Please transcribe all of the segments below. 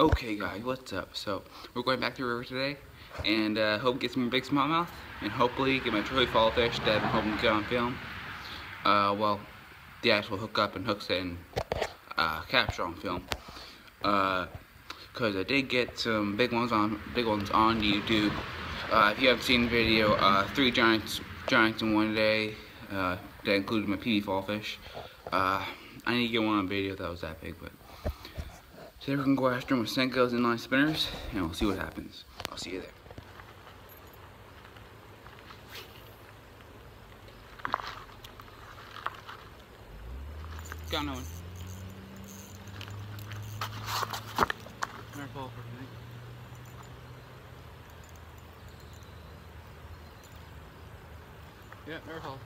Okay guys, what's up? So, we're going back to the river today, and uh, hope get some big smallmouth, and hopefully get my trophy fall fish that I'm hoping to get on film. Uh, well, the actual hook up and hooks and uh, capture on film. Uh, cause I did get some big ones on, big ones on YouTube. Uh, if you haven't seen the video, uh, three giants, giants in one day, uh, that included my PB fall fish. Uh, I need to get one on video that was that big, but Today we're gonna go after them with Senkos and line spinners, and we'll see what happens. I'll see you there. Got no one. Never fall for me. Yeah, never fall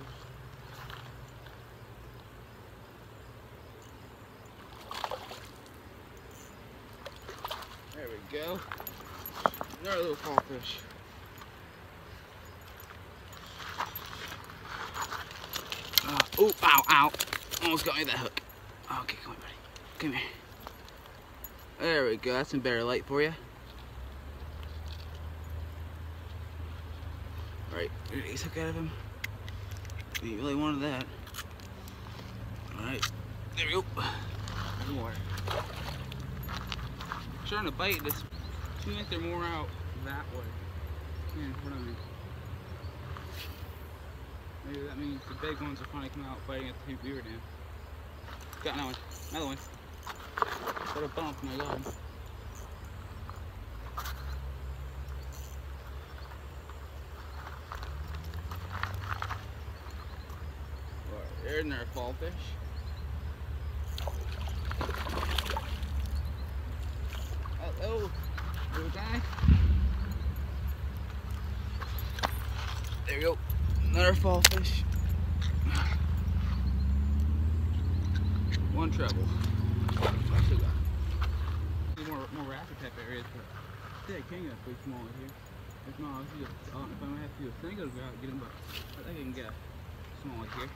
we go. Another little crawfish. Uh, oh, ow, ow. Almost got me that hook. Okay, come on, buddy. Come here. There we go. That's some better light for you. Alright, he's hook out of him. He really wanted that. Alright, there we go. More trying to bite this. Seems like they're more out that way. Here in front of me. Maybe that means the big ones are finally coming out fighting at the beaver dam. Got another one. Another one. Got a bump and I got him. There's another fall fish. Oh, little guy. There you go. Another fall fish. One treble. More, more rapid type areas, but yeah, can get pretty small here. If not, I'll see uh, if I might have to do a thing, I'll go get them, but I think I can get a small one here.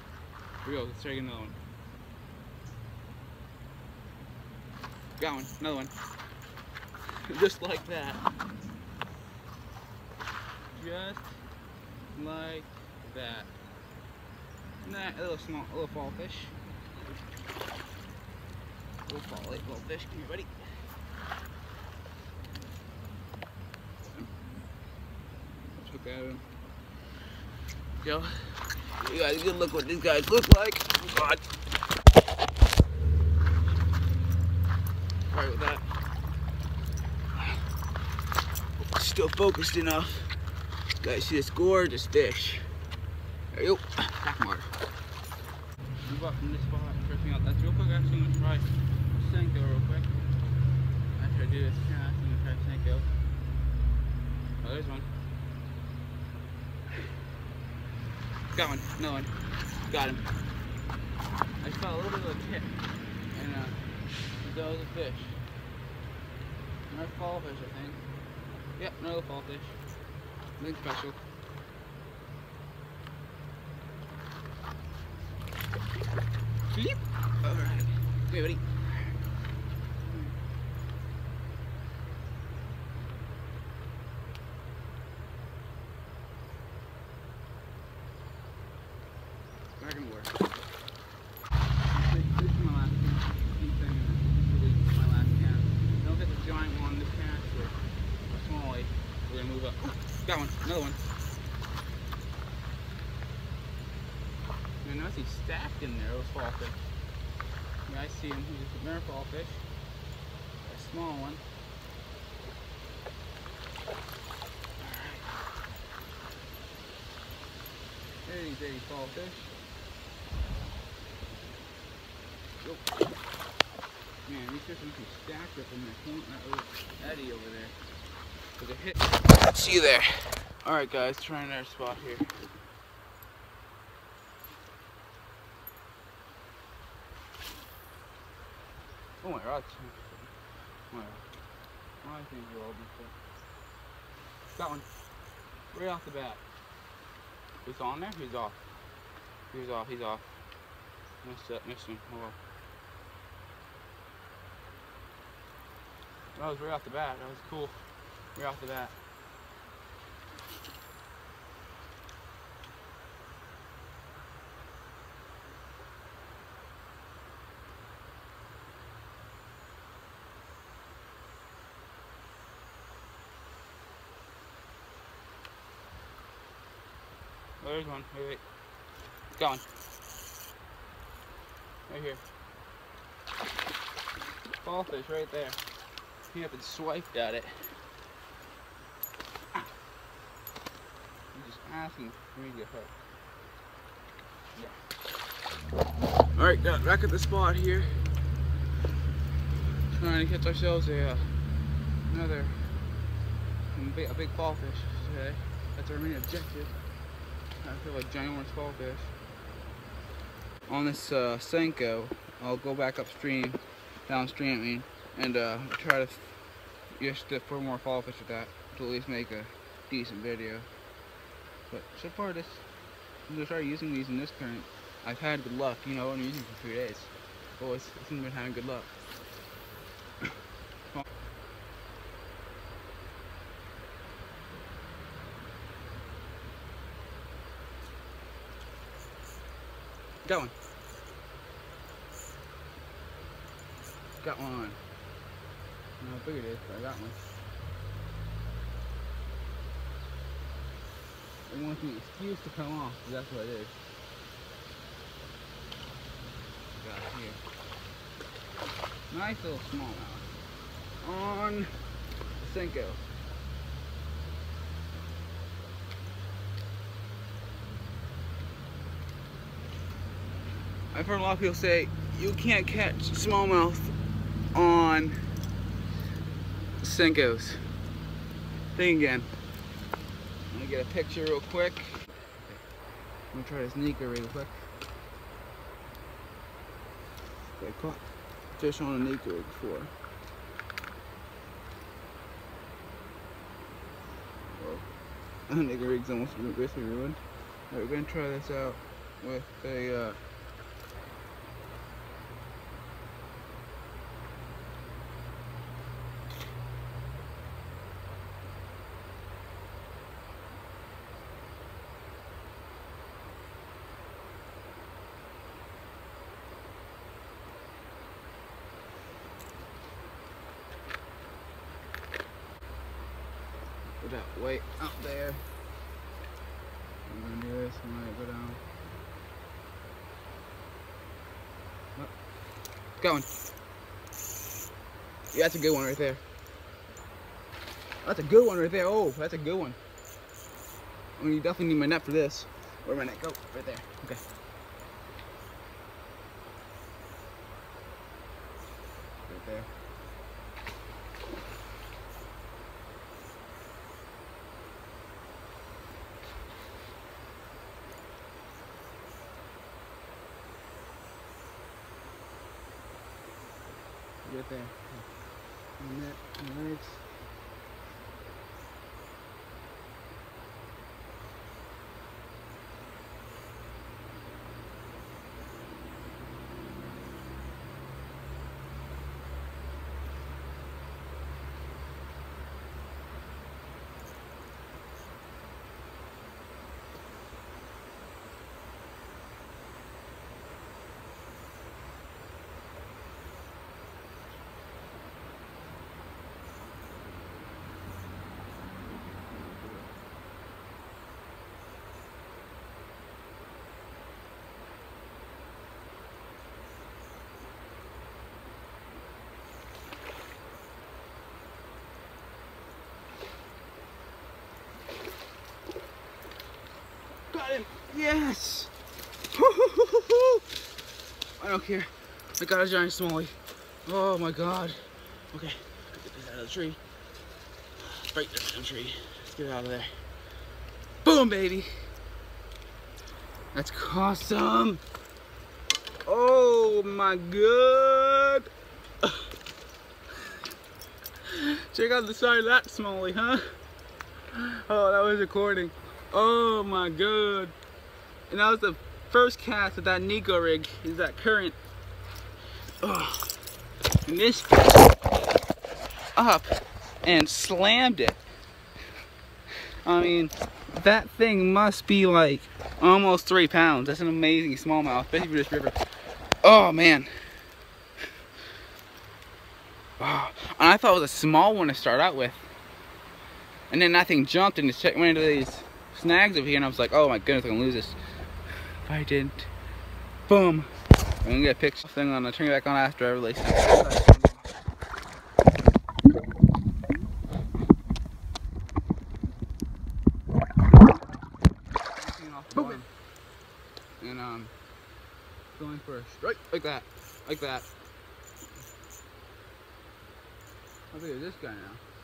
Here we go, let's try another one. Got one, another one. just like that. Just like that. Nah, a little small, a little fall fish. Little fall, little fish. Come here, buddy. Look at him. Go. You guys, good look what these guys look like. Oh God. Right with that. still focused enough. Guys, see this gorgeous fish. Go. Back mark. Move up from this spot, first out. That's real quick. I'm gonna try Senko real quick. After I do this I'm gonna try Senko. Oh, there's one. Got one. No one. Got him. I just felt a little bit of a tip. And uh, that was a fish. Another fall fish, I think. Yep, another fall fish. Nothing special. Flip! Alright. Okay, buddy. Back and work. Got one, another one. And notice he's stacked in there, those fall fish. Yeah, I see him. He's a fall fish. A small one. There's a fall fish. Yep. Man, these fish are stacked up in there. That little eddy over there. See you there. Alright guys, trying our spot here. God. My, my things are all Got one. Right off the bat. He's on there? He's off. He's off, he's off. Missed that, missed him. Oh well. That was right off the bat. That was cool. Right off the bat. There's one. Wait, wait. It's going. Right here. Fall fish right there. He up and swiped at it. He's just asking for me to get hooked. Yeah. Alright, got back at the spot here. Trying to catch ourselves a uh, another a big, a big fall fish today. That's our main objective. I feel like ginormous fall fish. On this uh, Senko, I'll go back upstream, downstream, I mean, and uh, try to just to, for more fall fish with that to at least make a decent video. But so far, this I'm gonna start using these in this current. I've had good luck, you know, I'm using for three days. Always, it's been having good luck. Got one. Got one on. I don't know how big it is, but I got one. It wants an excuse to come off, that's what it is. Got here. Nice little smallmouth. On Senko. I've heard a lot of people say you can't catch smallmouth on Senkos. Thing again. I'm gonna get a picture real quick. I'm gonna try to sneak it real quick. I caught fish on a Neko before. Well, Neko rig's almost basically ruined. Right, we're gonna try this out with a uh, Put that weight up there. I'm gonna do this, I might go down. Oh. Going. Yeah, that's a good one right there. That's a good one right there. Oh, that's a good one. I mean, you definitely need my net for this. Where'd my net go? Right there. Okay. Right there. Get there. And that, legs. Got him. Yes. I don't care. I got a giant smallie. Oh my god. Okay, get this out of the tree. Right there in the tree. Let's get it out of there. Boom, baby. That's awesome. Oh my god. Check out the side of that smallie, huh? Oh, that was recording. Oh my god. And that was the first cast of that Neko rig, is that current. And this up and slammed it. I mean, that thing must be like almost three pounds. That's an amazing smallmouth, especially for this river. Oh man. Oh, and I thought it was a small one to start out with. And then that thing jumped and it went into these snags over here and I was like, oh my goodness, I'm gonna lose this. If I didn't. Boom. I'm gonna get a picture thing on, I'll turn it back on after I release it. And um, going for a strike like that, like that. Big is this guy now?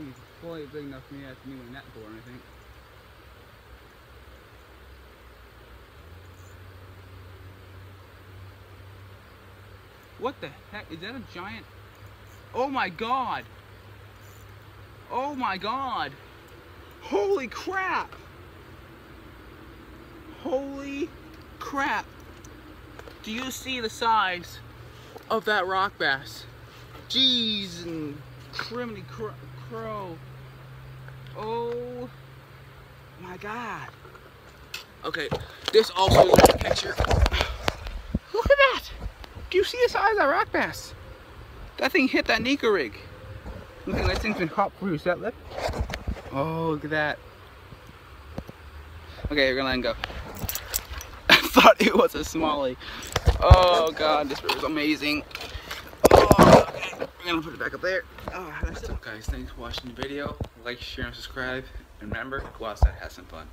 He's fully big enough for me to need a net for I think. What the heck? Is that a giant? Oh my god! Oh my god! Holy crap! Holy crap! Do you see the size of that rock bass? Jeez and criminy cro crow. Oh my god. Okay, this also is a picture. Look at that! Do you see the size of that rock bass? That thing hit that Neko rig. Look at that thing's been hot through. See that lip? Oh, look at that. Okay, we're gonna let him go. I thought it was a smallie. Oh god, this river's amazing. Gonna put it back up there. Oh, that's it. guys, thanks for watching the video. Like, share, and subscribe. And remember, go outside, have some fun.